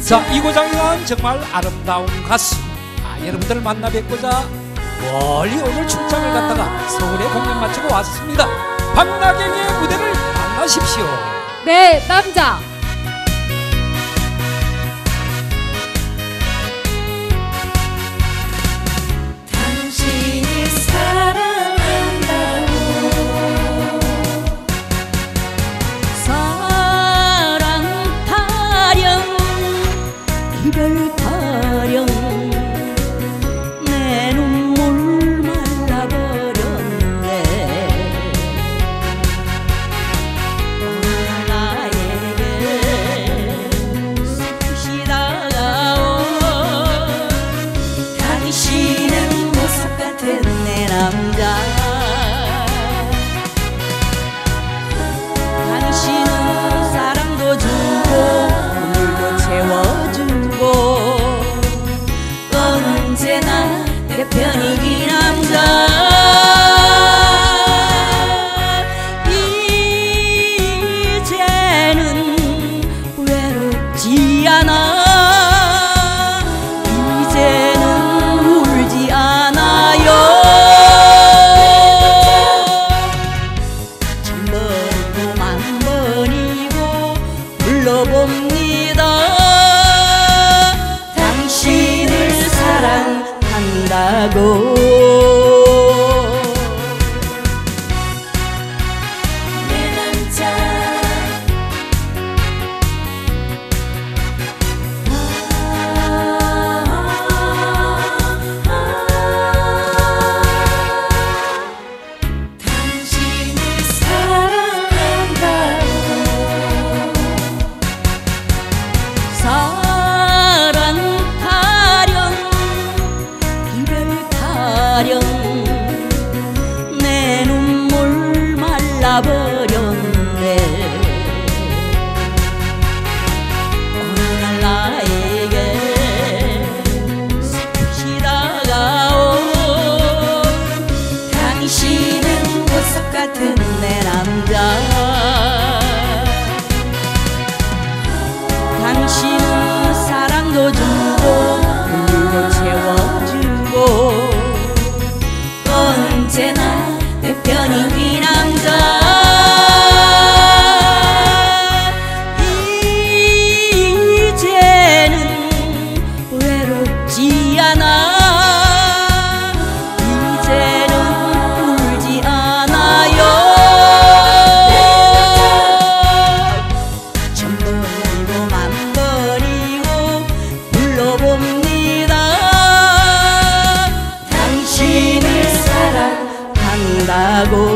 자 이고장이는 정말 아름다운 가수. 아, 여러분들을 만나 뵙고자 멀리 오늘 출장을 갔다가 서울에 공연 마치고 왔습니다. 박나경의 무대를 만나십시오. 네, 남자. 언제나 내이 남자 타령 내 눈물 말라버렸네. 어느 날 나에게 슬프시 다가온 당신은 보석 같은 내 남자 언 lagoa.